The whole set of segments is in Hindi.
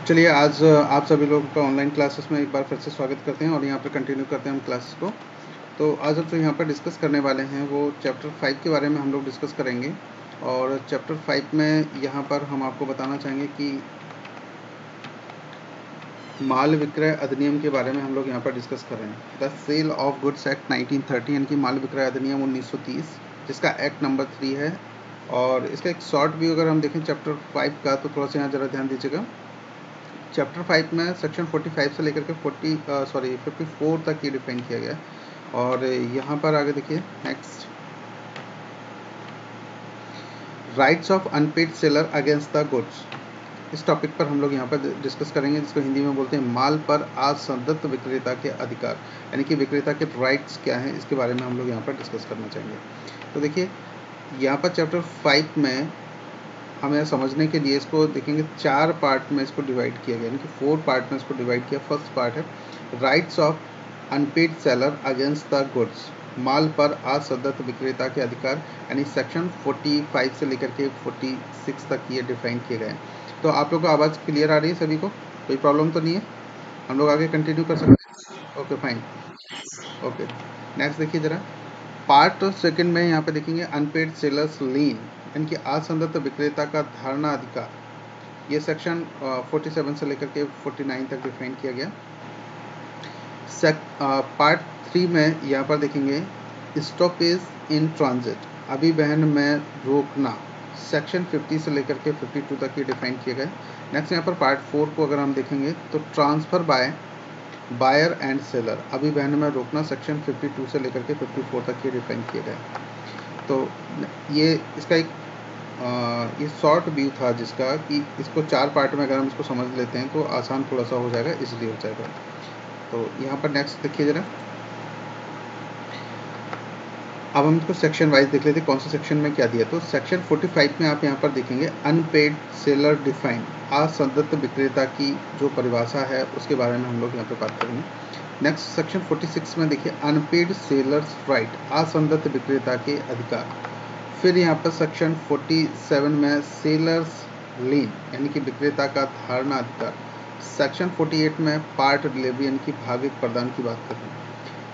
चलिए, आज, आप सभी लोगों का ऑनलाइन क्लासेस में एक बार फिर से स्वागत करते हैं और यहाँ पर कंटिन्यू करते हैं हम क्लासेस को। तो आज हम जो यहाँ पर डिस्कस करने वाले हैं, वो चैप्टर फाइव के बारे में हम लोग डिस्कस करेंगे। और चैप्टर फाइव में यहाँ पर हम आपको बताना चाहेंगे कि माल विक्रय अधिनियम के बारे में हम लोग यहाँ पर डिस्कस कर रहे हैं। The sale of goods act 1930 यानी कि माल विक्रय अधिनियम 1930 जिसका एक्ट नंबर थ्री है। और इसका एक शॉर्ट व्यू अगर हम देखें चैप्टर फाइव का तो थोड़ा सा यहाँ ज़रा ध्यान दीजिएगा। चैप्टर फाइव में सेक्शन फोर्टी फाइव से लेकर के फोर्टी सॉरी फिफ्टी फोर तक ये डिफाइन किया गया और यहाँ पर आगे देखिए next rights of unpaid seller against the goods इस टॉपिक पर हम लोग यहाँ पर डिस्कस करेंगे, जिसको हिंदी में बोलते हैं माल पर असंदत्त विक्रेता के अधिकार। यानी कि विक्रेता के राइट्स क्या हैं, इसके बारे में हम लोग यहाँ पर डिस्कस करना चाहेंगे। तो देखिए, यहाँ पर चैप्टर फाइव में हमें समझने के लिए इसको देखेंगे, चार पार्ट में इसको डिवाइड किया गया, यानी कि फोर पार्ट में इसको डिवाइड किया। फ़र्स्ट पार्ट है rights of unpaid seller against the goods माल पर असदत विक्रेता के अधिकार, यानी सेक्शन 45 से लेकर के 46 तक ये डिफाइन किए गए हैं। तो आप लोग को आवाज़ क्लियर आ रही है सभी को? कोई प्रॉब्लम तो नहीं है? हम लोग आगे कंटिन्यू कर सकते हैं? ओके फाइन ओके नेक्स्ट देखिए ज़रा। पार्ट सेकंड में यहाँ पे देखेंगे अनपेड सेलर्स लीन यानी कि असंदत्त विक्रेता का धारणा अधिकार। ये सेक्शन 47 से लेकर के 49 तक डिफाइन किया गया। पार्ट थ्री में यहाँ पर देखेंगे स्टॉपेज इन ट्रांजिट अभी बहन में रोकना। सेक्शन 50 से लेकर के 52 तक ये डिफाइन किए गए नेक्स्ट यहाँ पर पार्ट फोर को अगर हम देखेंगे तो transfer by buyer and seller अभी बहन में रोकना। सेक्शन 52 से लेकर के 54 तक ये डिफाइन किए गए तो ये इसका एक ये शॉर्ट व्यू था जिसका कि इसको चार पार्ट में अगर हम इसको समझ लेते हैं तो आसान थोड़ा सा हो जाएगा, इसलिए हो जाएगा। तो यहाँ पर नेक्स्ट देखिए ज़रा। अब हम इसको सेक्शन वाइज देख लेते हैं, कौन से सेक्शन में क्या दिया। तो सेक्शन 45 में आप यहाँ पर देखेंगे अनपेड सेलर डिफाइन असंदत्त विक्रेता की जो परिभाषा है, उसके बारे में हम लोग यहाँ पे बात करेंगे। नेक्स्ट सेक्शन 46 में देखिए अनपेड सेलर्स राइट असंदत्त विक्रेता के अधिकार। फिर यहाँ पर सेक्शन 47 में सेलर्स लीन यानी कि विक्रेता का धारणा अधिकार। सेक्शन 48 में पार्ट डिलीवरी यानी कि भाविक प्रदान की बात करते हैं।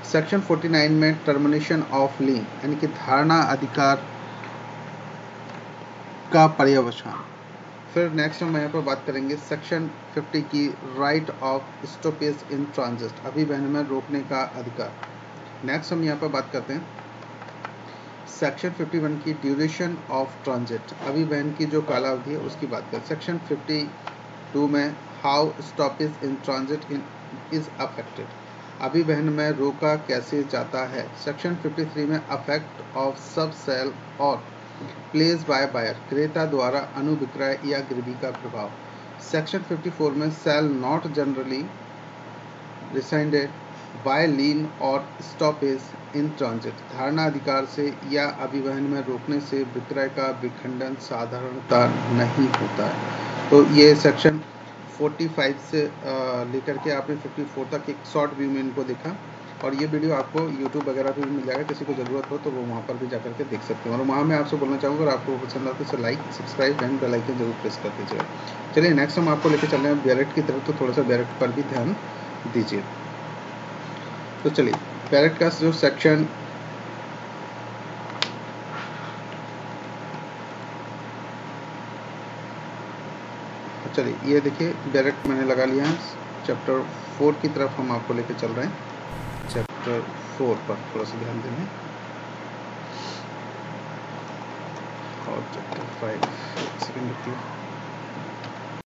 सेक्शन 49 में टर्मिनेशन ऑफ़ लीन, यानी कि धारणा अधिकार का पर्यवसान। फिर नेक्स्ट हम यहाँ पर बात करेंगे सेक्शन 50 की right of stoppage in transit अभी बहन में रोकने का अधिकार। नेक्स्ट हम यहाँ पर बात करते हैं सेक्शन 51 की ड्यूरेशन ऑफ़ ट्रांजिट अभी बहन की जो कालावधि है उसकी बात करें। सेक्शन 52 में how stoppage in transit in is affected अभी बहन में रोका कैसे जाता है? सेक्शन 53 में अफेक्ट ऑफ़ सब सेल और प्लेस बाय बायर क्रेता द्वारा अनुविक्रय या गिरवी का प्रभाव। सेक्शन 54 में sale not generally rescinded by lien और स्टॉपेज इन ट्रांजिट धारणा अधिकार से या अभिवहन में रोकने से विक्रय का विखंडन साधारणता नहीं होता। है तो ये सेक्शन 45 से लेकर के आपने 54 तक एक शॉर्ट व्यू में इनको देखा। और ये वीडियो आपको यूट्यूब वगैरह पे भी मिल जाएगा। किसी को ज़रूरत हो तो वो वहाँ पर भी जा करके देख सकते हैं। और वहाँ मैं आपसे बोलना चाहूँगा अगर आपको पसंद आता है तो like subscribe and bell icon ज़रूर प्रेस कर दीजिएगा। चलिए नेक्स्ट हम आपको लेकर चल रहे हैं बैरेट की तरफ़। तो थोड़ा सा बैरेट पर भी ध्यान दीजिए। तो चलिए बैरेट का जो सेक्शन चलिए, ये देखिए डायरेक्ट मैंने लगा लिया है। चैप्टर फोर की तरफ़ हम आपको लेके चल रहे हैं। चैप्टर फोर पर थोड़ा सा ध्यान देंगे। और चैप्टर फाइव सेकेंड